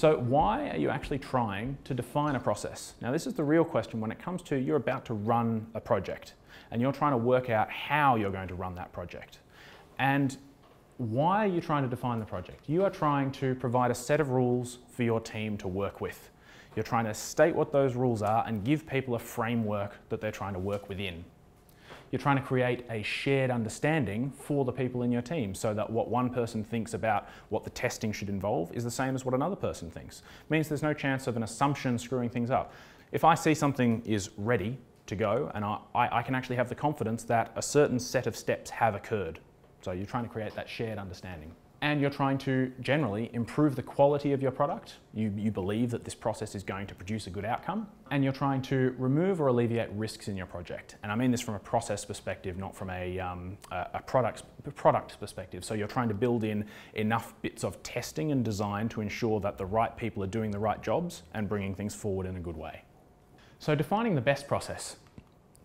So why are you actually trying to define a process? Now this is the real question when it comes to you're about to run a project and you're trying to work out how you're going to run that project. And why are you trying to define the project? You are trying to provide a set of rules for your team to work with. You're trying to state what those rules are and give people a framework that they're trying to work within. You're trying to create a shared understanding for the people in your team so that what one person thinks about what the testing should involve is the same as what another person thinks. It means there's no chance of an assumption screwing things up. If I see something is ready to go and I, I can actually have the confidence that a certain set of steps have occurred. So you're trying to create that shared understanding and you're trying to generally improve the quality of your product. You, you believe that this process is going to produce a good outcome, and you're trying to remove or alleviate risks in your project. And I mean this from a process perspective, not from a, um, a, product, product perspective. So you're trying to build in enough bits of testing and design to ensure that the right people are doing the right jobs and bringing things forward in a good way. So defining the best process.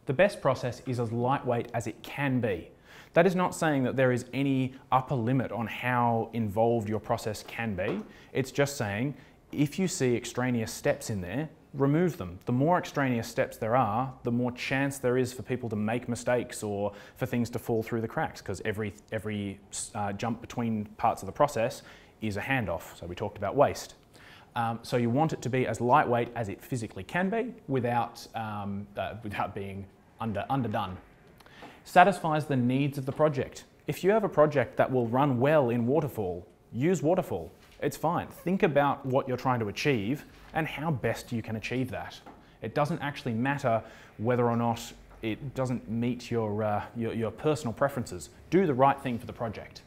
The best process is as lightweight as it can be. That is not saying that there is any upper limit on how involved your process can be. It's just saying if you see extraneous steps in there, remove them. The more extraneous steps there are, the more chance there is for people to make mistakes or for things to fall through the cracks because every, every uh, jump between parts of the process is a handoff. So we talked about waste. Um, so you want it to be as lightweight as it physically can be without, um, uh, without being under, underdone satisfies the needs of the project. If you have a project that will run well in Waterfall, use Waterfall. It's fine. Think about what you're trying to achieve and how best you can achieve that. It doesn't actually matter whether or not it doesn't meet your, uh, your, your personal preferences. Do the right thing for the project.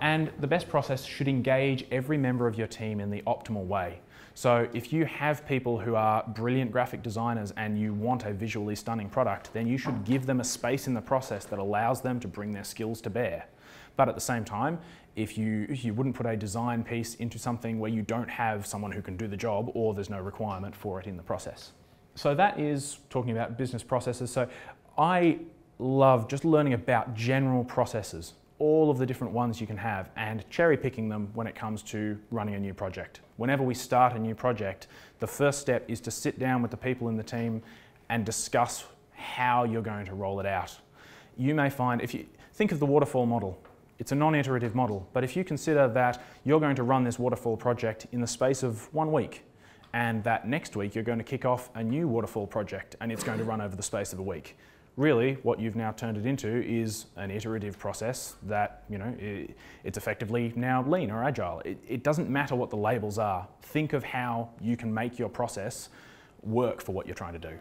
And the best process should engage every member of your team in the optimal way. So if you have people who are brilliant graphic designers and you want a visually stunning product, then you should give them a space in the process that allows them to bring their skills to bear. But at the same time, if you, you wouldn't put a design piece into something where you don't have someone who can do the job or there's no requirement for it in the process. So that is talking about business processes. So I love just learning about general processes all of the different ones you can have and cherry picking them when it comes to running a new project. Whenever we start a new project, the first step is to sit down with the people in the team and discuss how you're going to roll it out. You may find, if you think of the waterfall model, it's a non-iterative model, but if you consider that you're going to run this waterfall project in the space of one week, and that next week you're going to kick off a new waterfall project and it's going to run over the space of a week really what you've now turned it into is an iterative process that, you know, it, it's effectively now lean or agile. It, it doesn't matter what the labels are. Think of how you can make your process work for what you're trying to do.